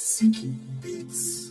Seeking Beats.